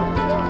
Obrigado.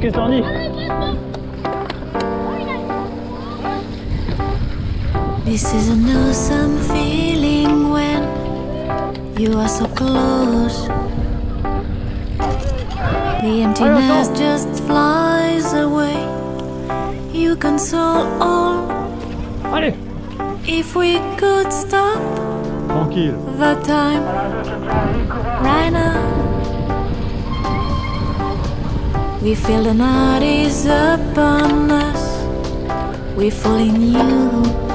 Qu'est-ce que t'en dis This is an awesome feeling when you are so close. The emptiness just flies away. You console all Allez if we could stop Tranquille. the time right now. We feel the night is upon us. We fall in you.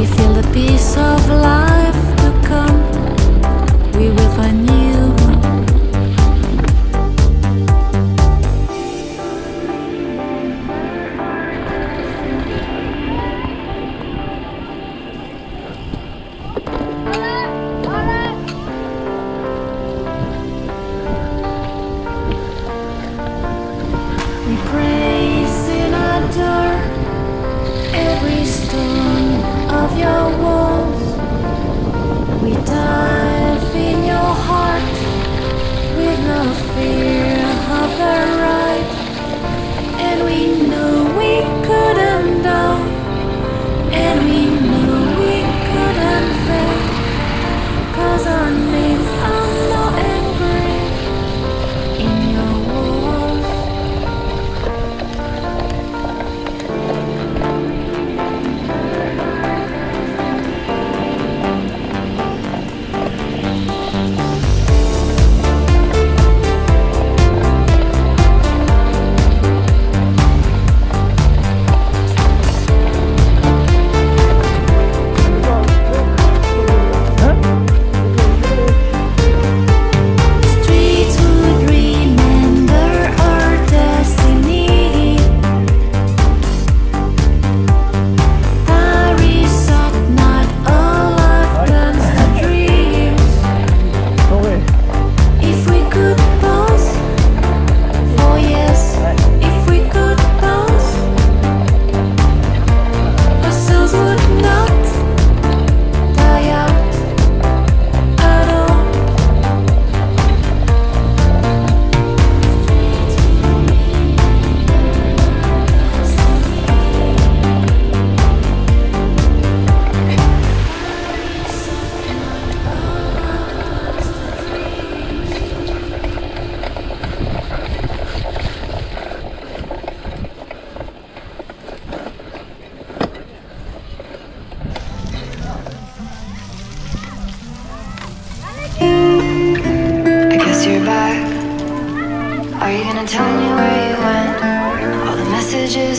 We feel the peace of life to come. We will find you.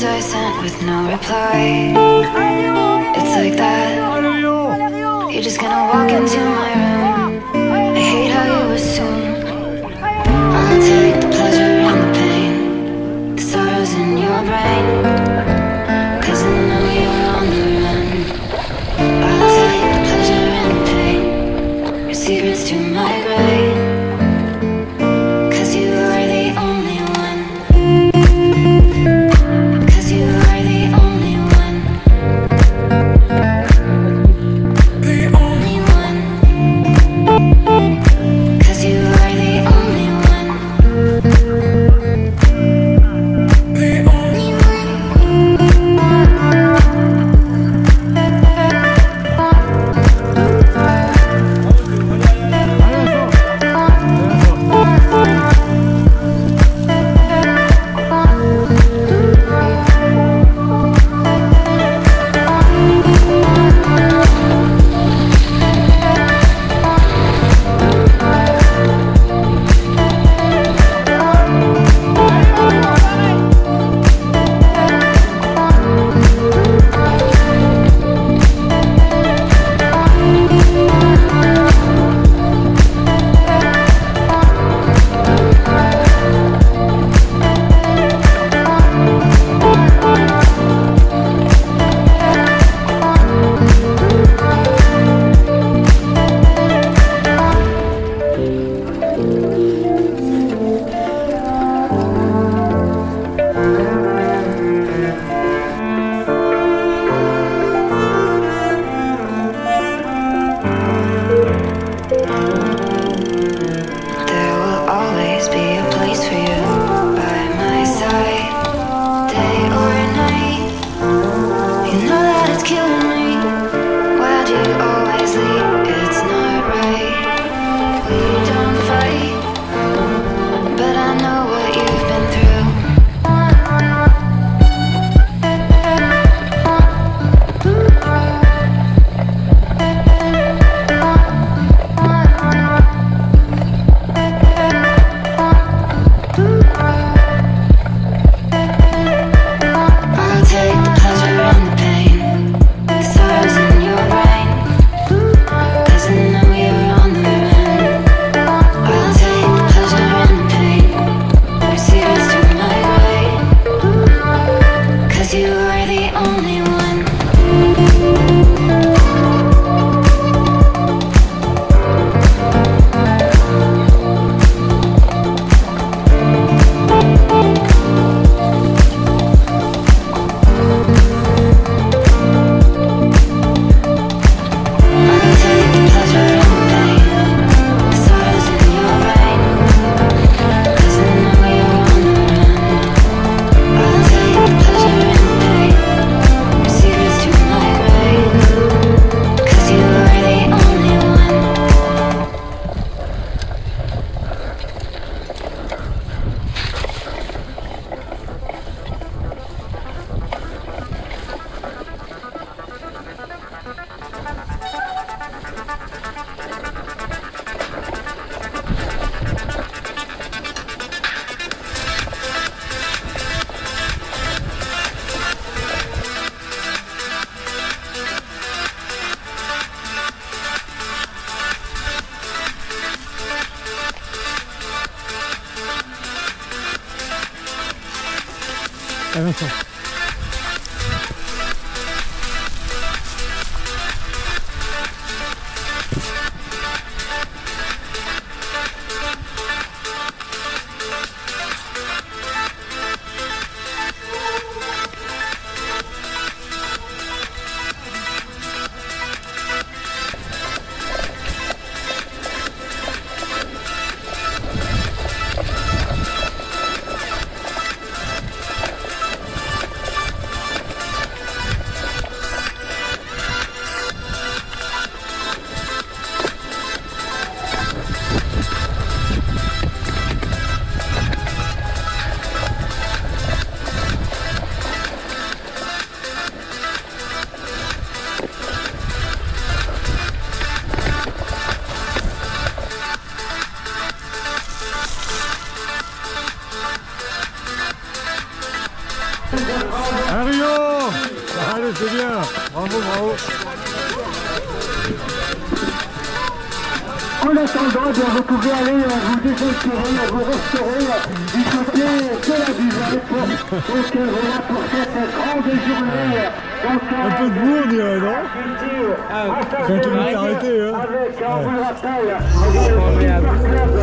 messages I sent with no reply. It's like that. You're just gonna walk into my room. I hate how you assume. I'll take. it's killing me. Why do you always leave? En attendant, eh bien, vous pouvez aller euh, vous désaltérer, vous restaurer euh, du côté de la buvette. Donc euh, voilà pour cette grande journée. Donc, Un peu de boue, on dirait, non Ah, Quand arrêté, hein. Avec, on vous le rappelle, bien, le Super Club,